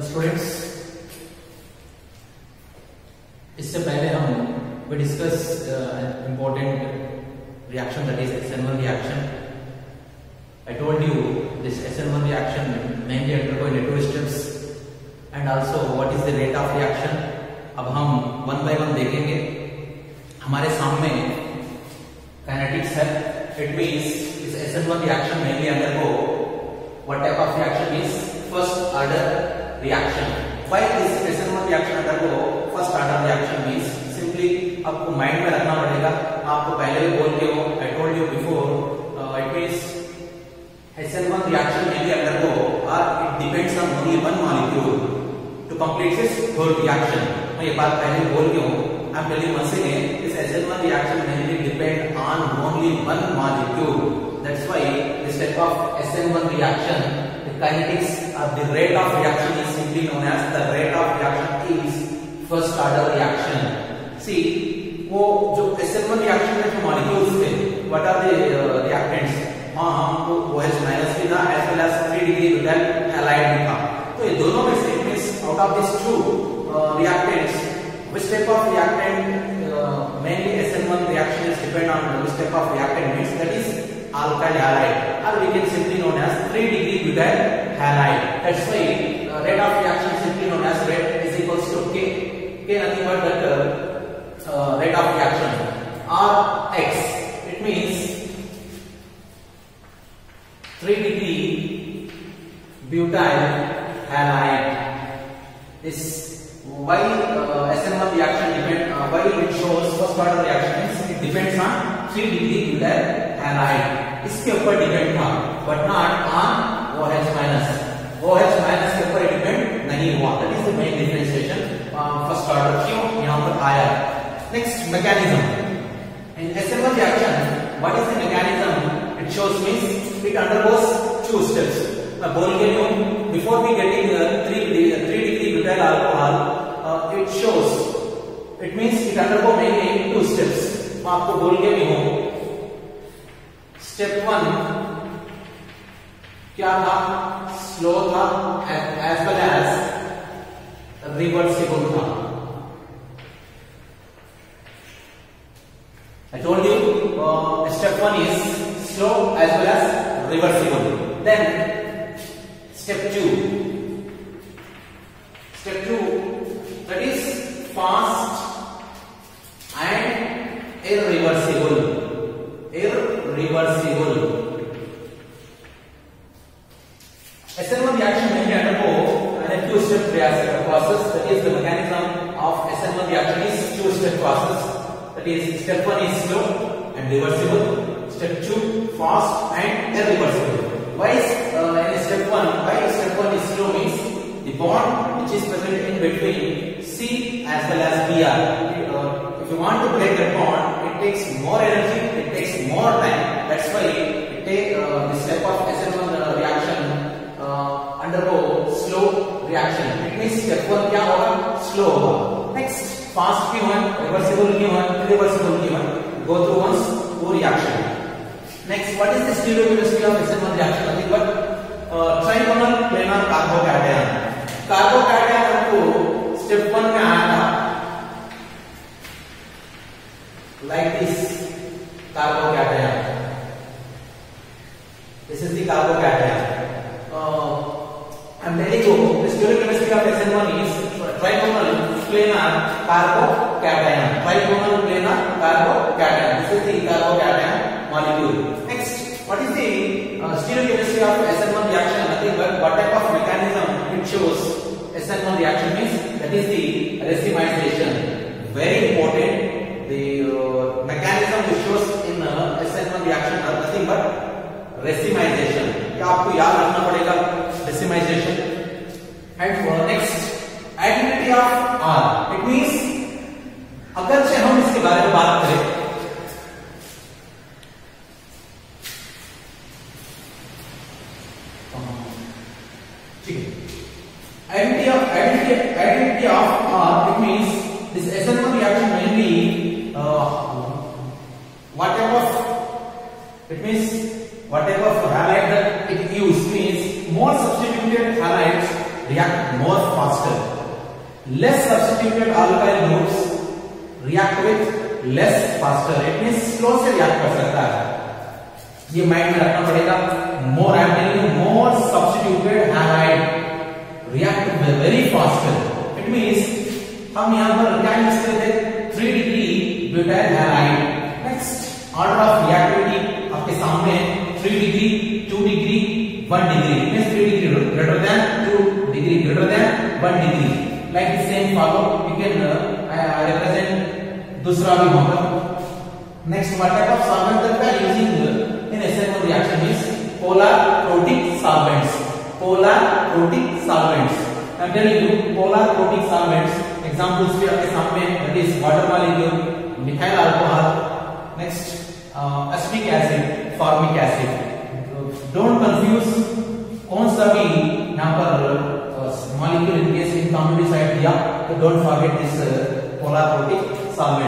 Students इससे पहले हम we discuss important reaction that is S N one reaction I told you this S N one reaction mainly undergoing two steps and also what is the rate of reaction अब हम one by one देखेंगे। हमारे सामने kinetics है। It means इस S N one reaction mainly undergo what type of reaction is first order reaction. Why this SN1 reaction undergo first order reaction means simply आपको mind में रखना पड़ेगा आपको पहले भी बोल के हो I told you before it means SN1 reaction mainly undergo or it depends on only one molecule to complete its whole reaction. मैं ये बात पहले बोल के हूँ I'm telling once again this SN1 reaction mainly depend on only one molecule. That's why this type of SN1 reaction kinetics or the rate of reaction is simply known as the rate of reaction is first order reaction. See वो जो SN1 reaction में जो molecules थे what are the uh, reactants हाँ हमको OH minus भी था as well as 3 degree butyl halide भी था तो ये दोनों में से out of these two uh, reactants which type of reactant uh, mainly SN1 reaction is depend on which type of reactant means that is alkyl halide or we can simply known as 3 degree butyl halide that's why uh, rate of reaction simply known as rate is equals to K K nothing but that uh, uh, rate of reaction or X it means 3 degree butyl halide this why uh, SN1 reaction depend uh, why it shows first order reaction means it depends on three degree in the इसके ऊपर depend था but not on OH minus OH minus के ऊपर depend नहीं हुआ। That is main differentiation first order क्यों? यहाँ पर आया। Next mechanism in SMR reaction what is the mechanism it shows means it undergoes two steps मैं बोल के हूँ। Before we getting 3 degree 3 degree butyl alcohol it shows it means it undergo mainly two steps मैं आपको बोल के भी हूँ स्टेप वन क्या था? स्लो था एज वेल एज रिवर्सिबल था। I told you step one is slow as well as reversible then step two step two that is fast two-step process. That is the mechanism of SN1 reaction is two-step process. That is step one is slow and reversible. Step two fast and irreversible. Why is uh, in step one? Why step one is slow means the bond which is present in between C as well as Br. Uh, if you want to break that bond, it takes more energy, it takes more time. That's why it take uh, the step of Step one क्या होगा? Slow होगा. Next fast क्यों है? Reversible क्यों है? Irreversible क्यों है? Go through once वो. Next, what is the stereochemistry of SN1 reaction? Nothing but uh, trigonal planar carbocation. Carbocation आपको स्टेप वन में आया था like this carbocation this is the carbocation I am telling you stereochemistry of SN1 is trigonal planar carbocation trigonal planar carbocation this is the carbocation molecule next what is the uh, stereochemistry of SN1 reaction nothing but what type of mechanism it shows SN1 reaction means that is the racemization. Very important. The uh, mechanism which shows in uh, SN1 reaction are nothing but racemization. क्या आपको याद रखना पड़ेगा racemization. And for next identity of R. It means अगर से हम इसके बारे में बात करें ठीक है identity of identity identity of R it means this SN1 reaction mainly uh, what type of it means what type of halide that it use means more substituted halides react more faster. Less substituted alkyl groups react with less faster. It means slow से react कर सकता है। ये mind में रखना पड़ेगा। More I am telling more substituted halide react very faster it means हम यहाँ पर क्या यूज़ करते थे? 3 degree butyl halide next order of reactivity आपके सामने 3 degree 2 degree 1 degree means 3 degree greater than 2 degree greater than 1 degree like the same follow you can represent दूसरा भी वहाँ पर next what type of solvent that we are using in SN1 reaction is polar protic solvents. Polar protic solvents. I am telling you polar protic solvents. Examples भी आपके सामने that is water molecule, methyl alcohol, next uh, acetic acid, formic acid. Don't confuse कौन सा भी यहाँ पर molecule in case in competitive side दिया तो don't forget this polar protic solvent